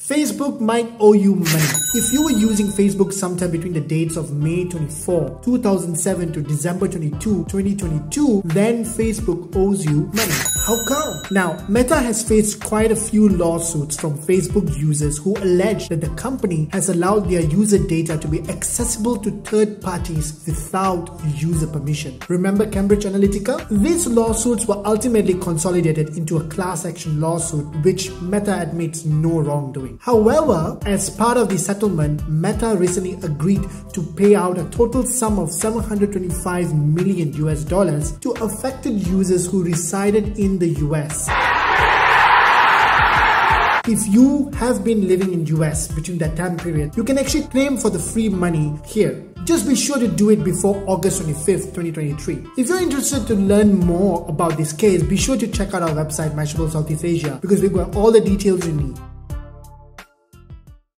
Facebook might owe you money. If you were using Facebook sometime between the dates of May 24, 2007 to December 22, 2022, then Facebook owes you money. How come? Now, Meta has faced quite a few lawsuits from Facebook users who allege that the company has allowed their user data to be accessible to third parties without user permission. Remember Cambridge Analytica? These lawsuits were ultimately consolidated into a class action lawsuit which Meta admits no wrongdoing. However, as part of the settlement, Meta recently agreed to pay out a total sum of 725 million US dollars to affected users who resided in the US. If you have been living in the US between that time period, you can actually claim for the free money here. Just be sure to do it before August 25th, 2023. If you're interested to learn more about this case, be sure to check out our website, Mashable Southeast Asia, because we've got all the details you need.